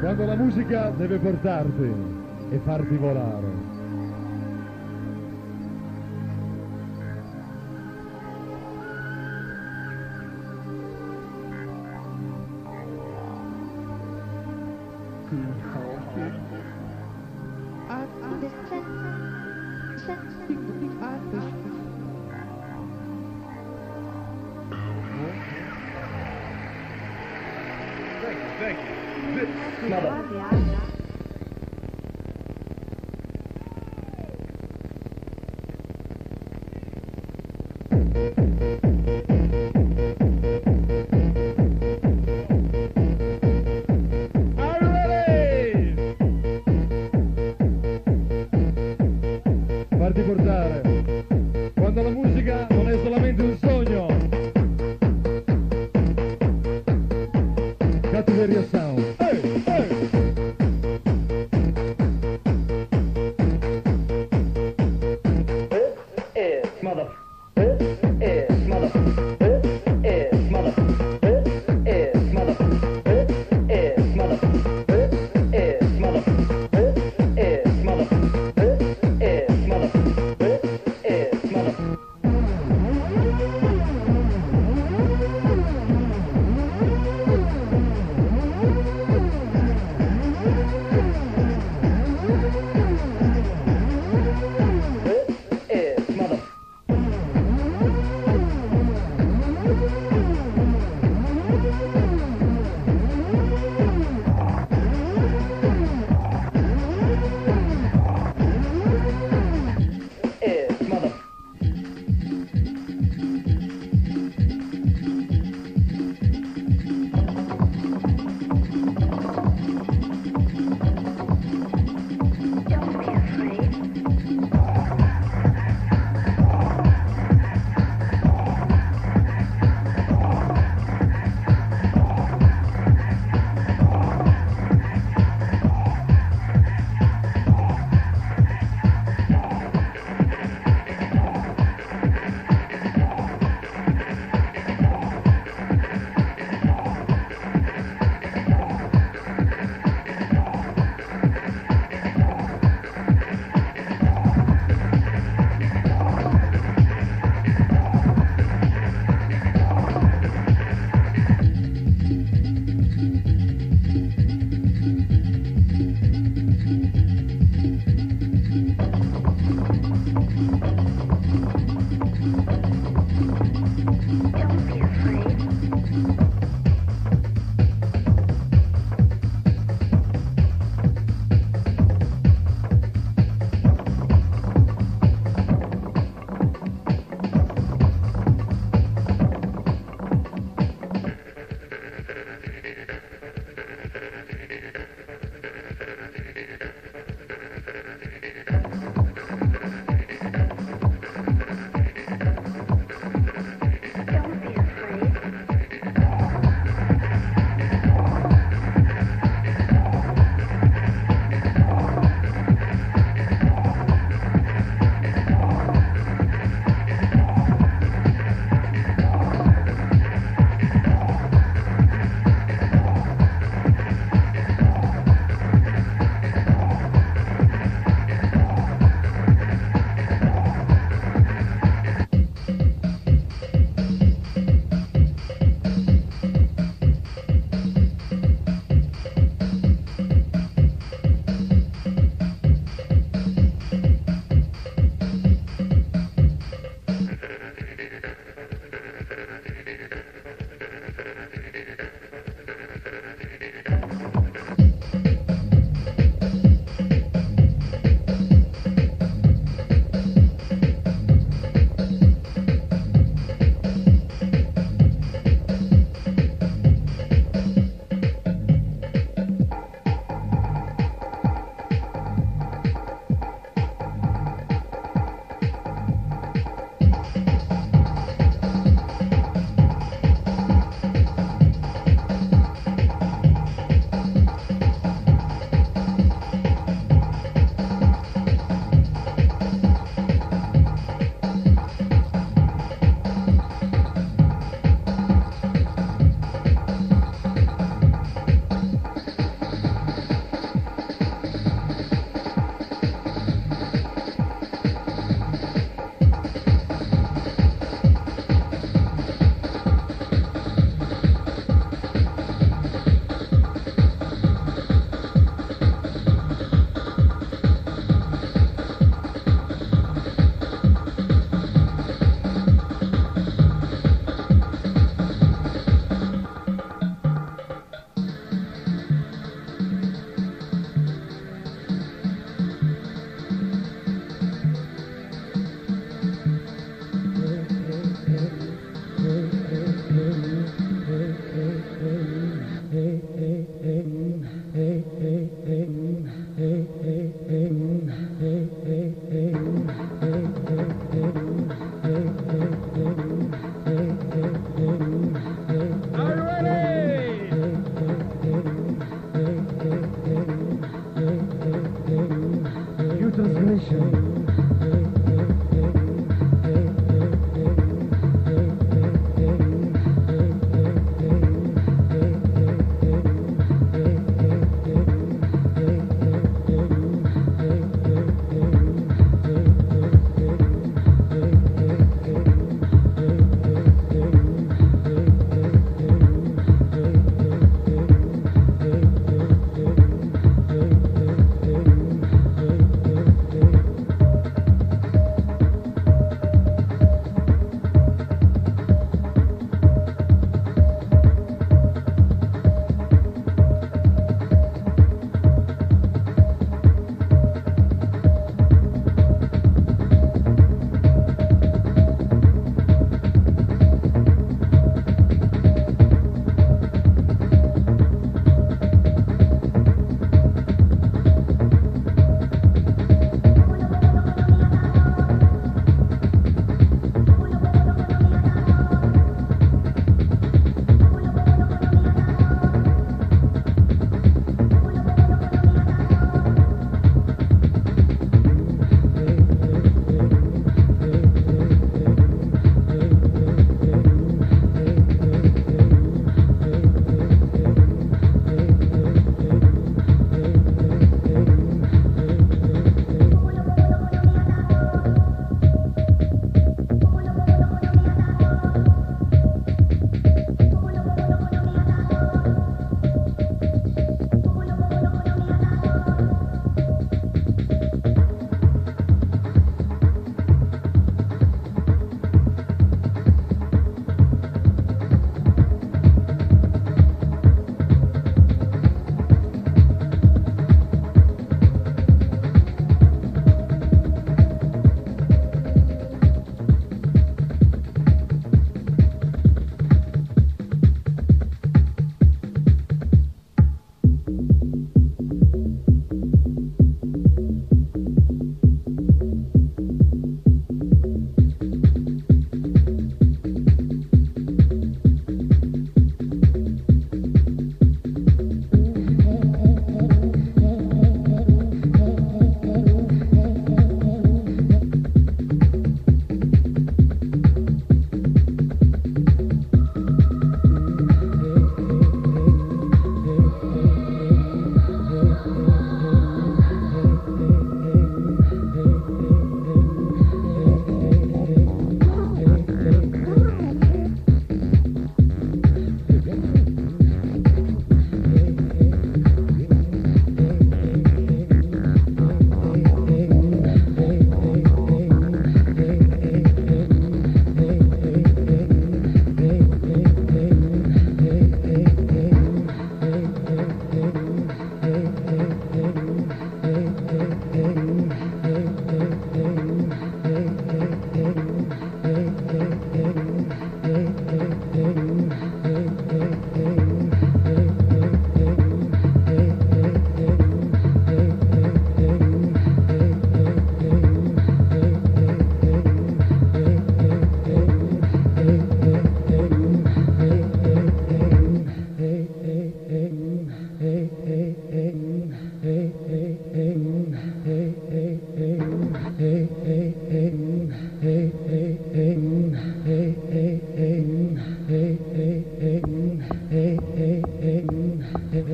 Quando la musica deve portarti e farti volare.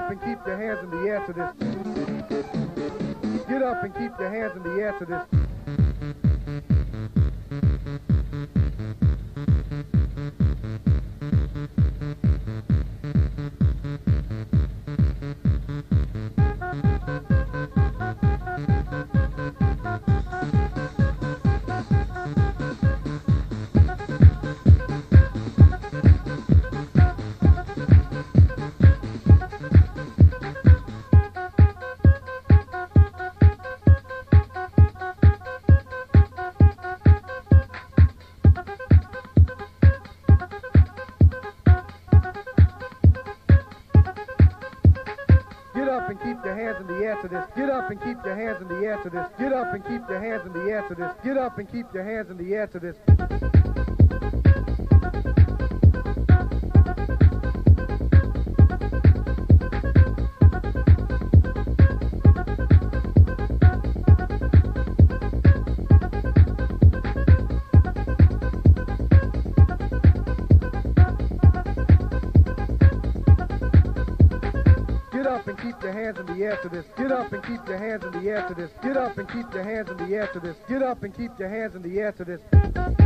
Up and keep your hands in the air to this. Get up and keep your hands in the air to this. Hands in the air to this. Get up and keep your hands in the air to this. Get up and keep your hands in the air to this. Get up and keep your hands in the air to this. Hands in the air to this. Get up and keep your hands in the air to this. Get up and keep your hands in the air to this. Get up and keep your hands in the air to this.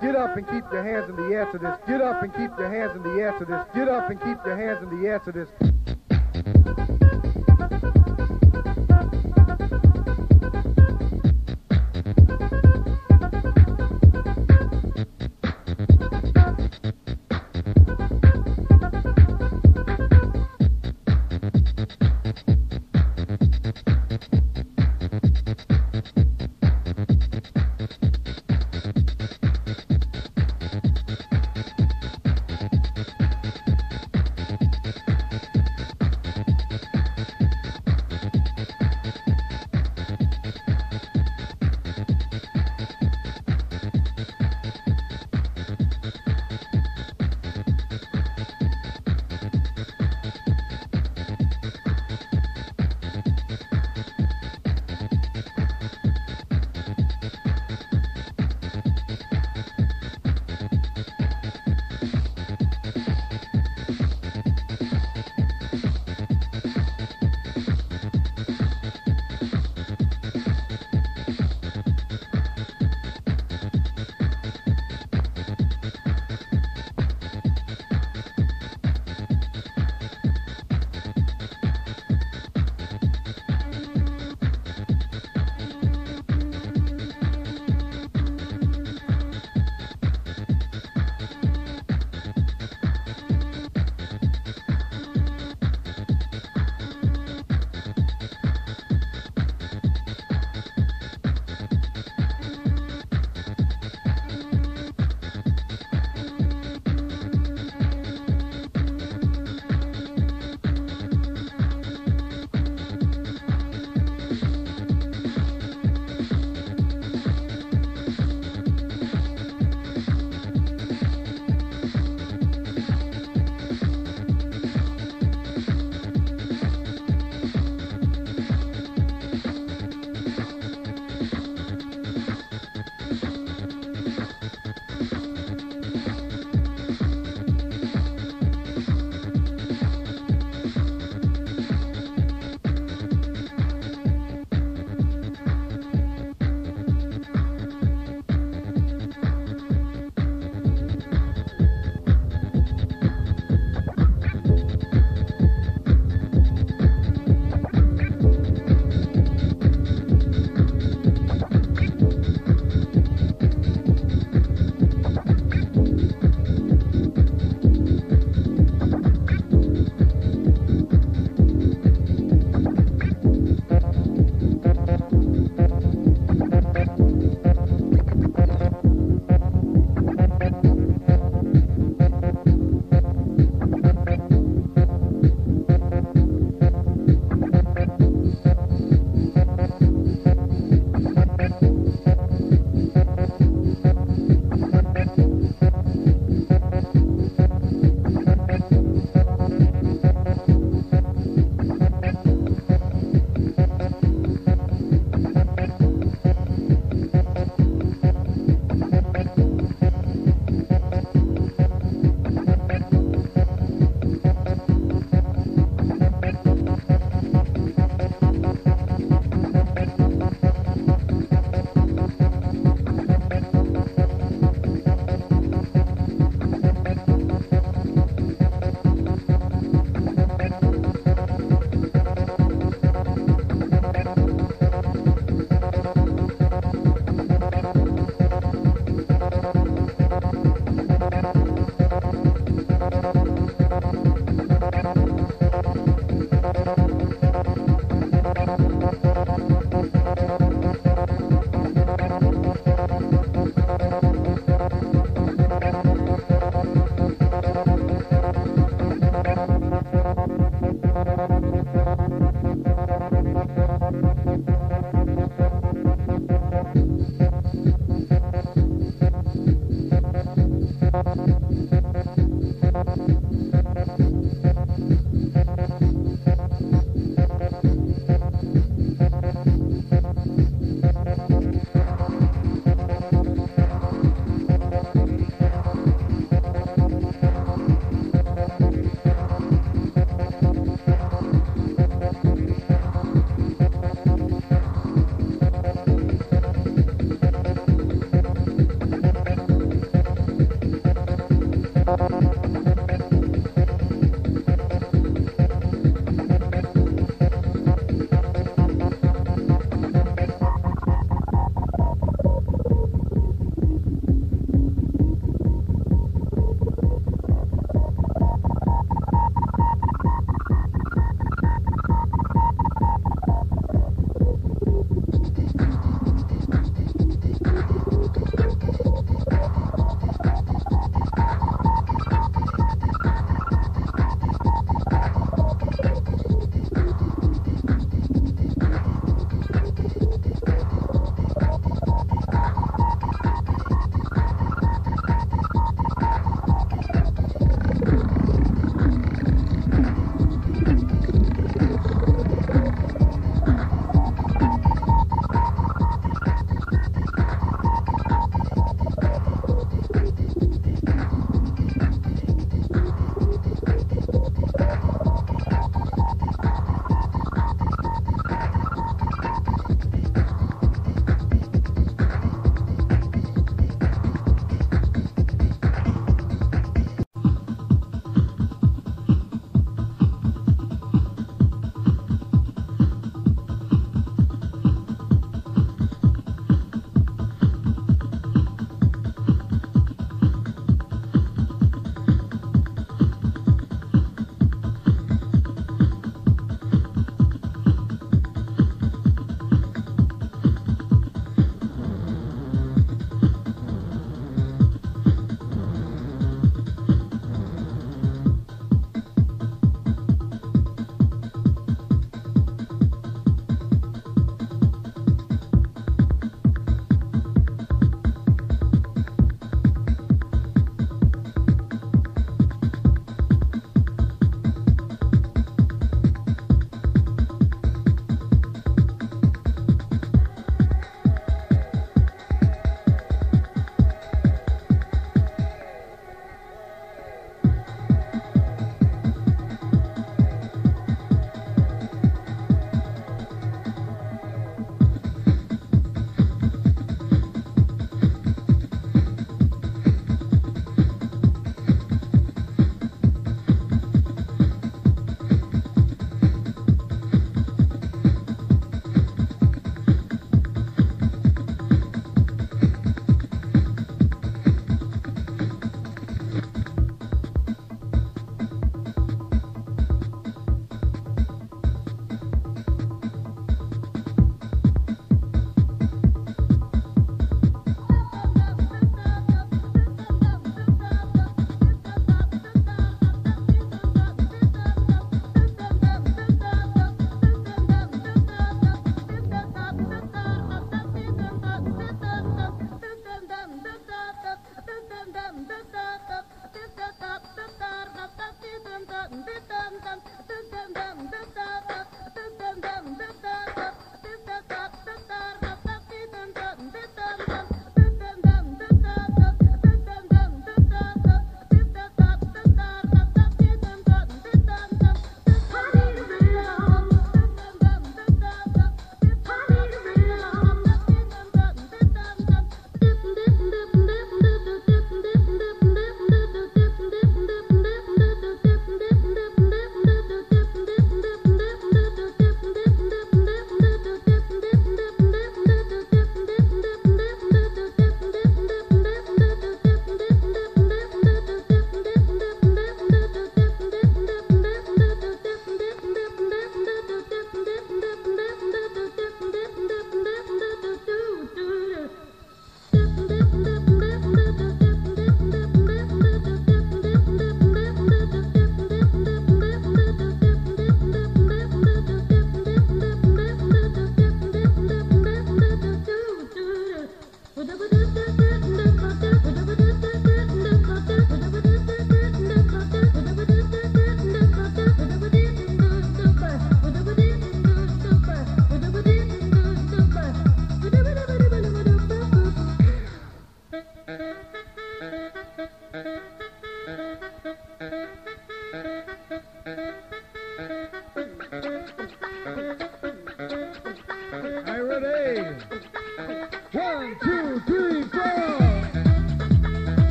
Get up and keep your hands in the air to this. Get up and keep your hands in the air to this. Get up and keep your hands in the air to this.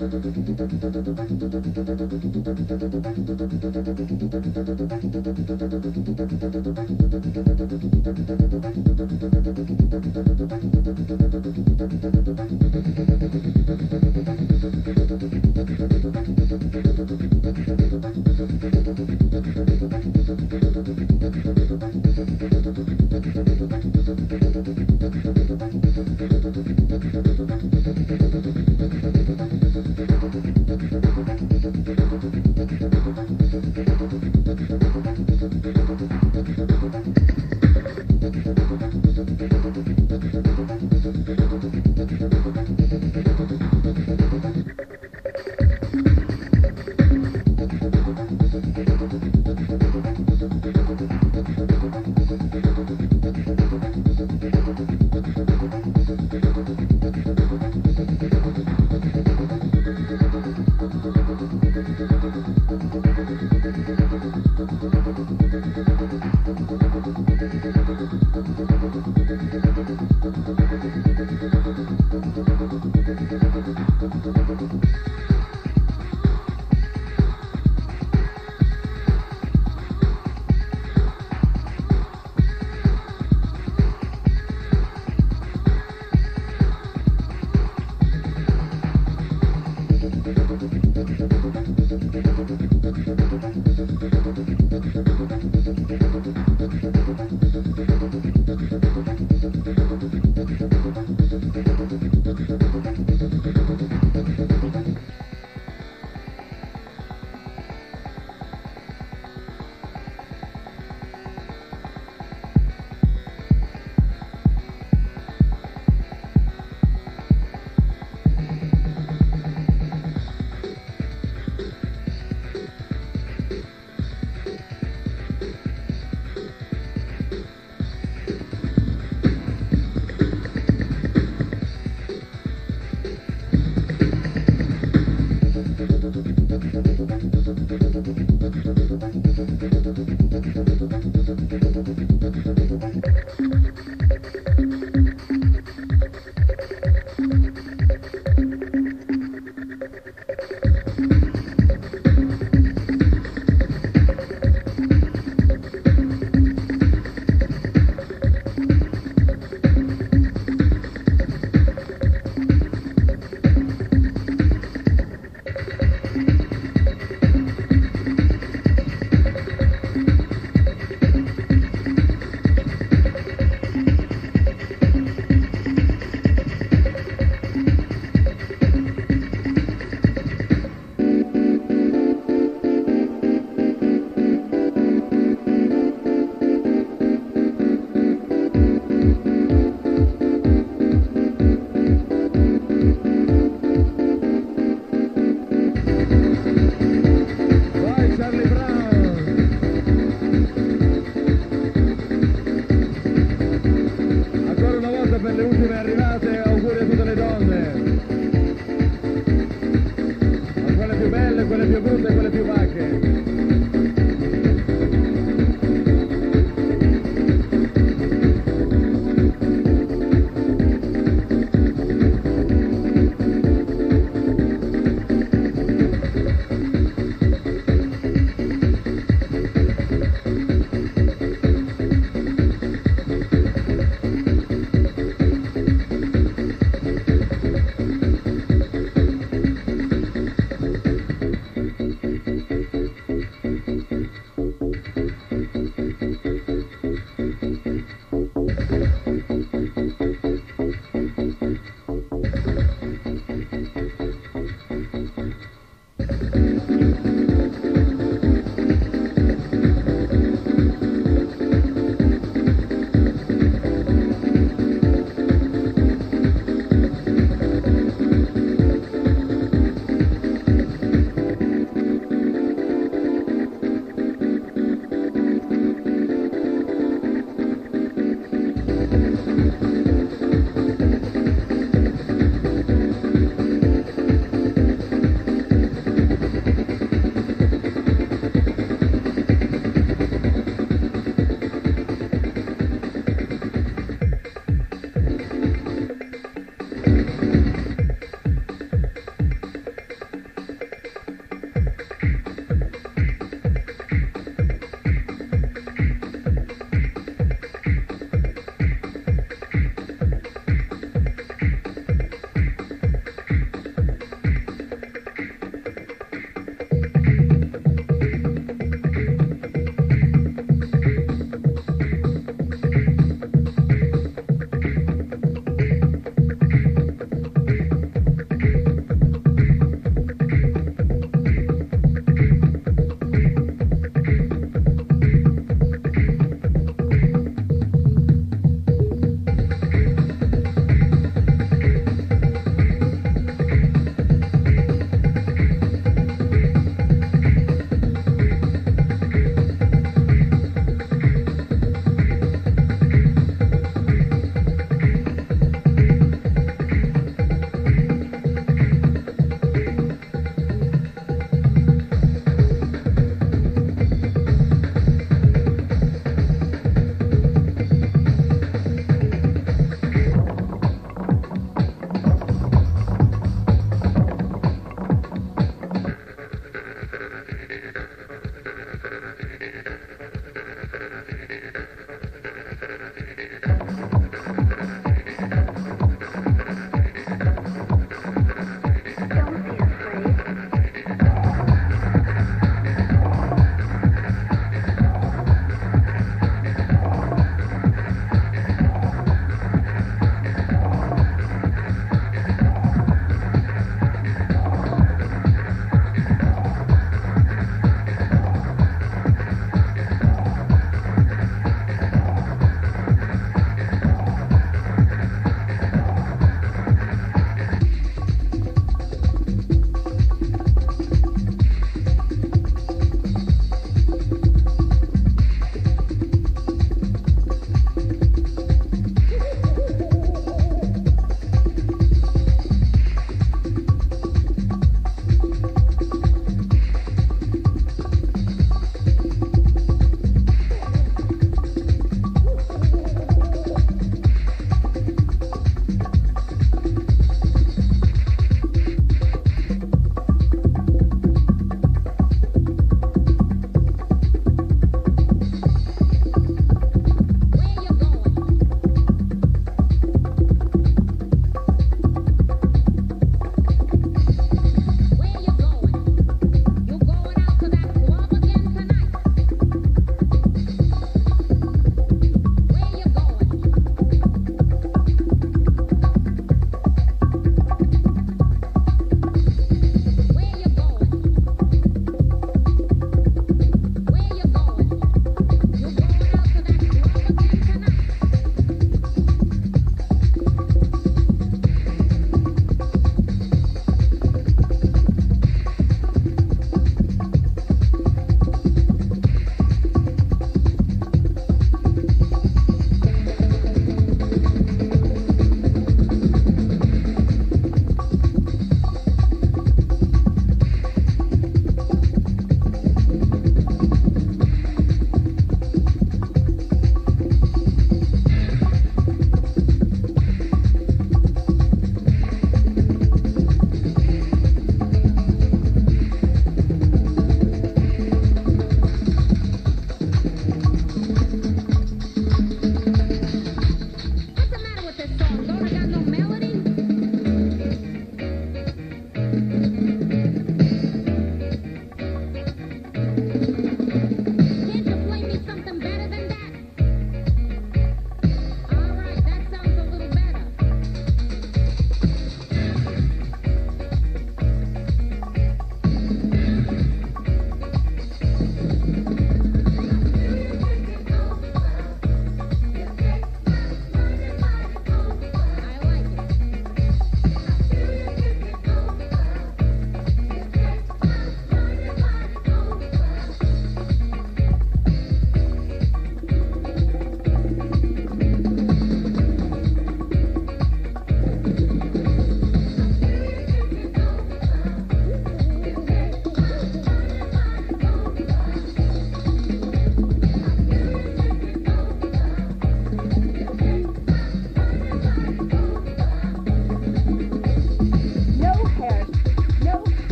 Thank you.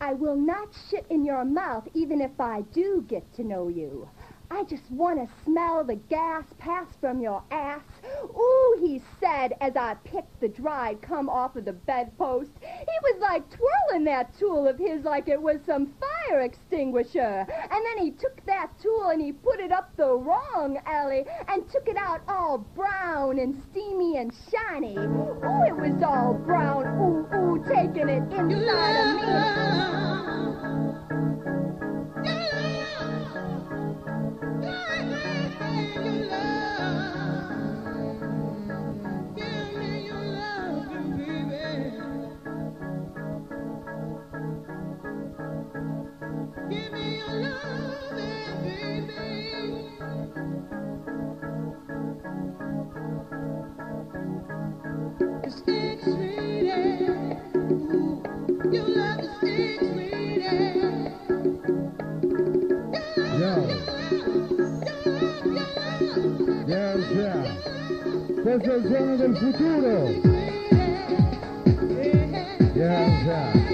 I will not shit in your mouth even if I do get to know you. I just want to smell the gas pass from your ass. Ooh, he said as I dried cum off of the bedpost. He was like twirling that tool of his like it was some fire extinguisher. And then he took that tool and he put it up the wrong alley and took it out all brown and steamy and shiny. Ooh, it was all brown. Ooh, ooh, taking it inside of me. Questo è il suono del futuro. Yes, yeah.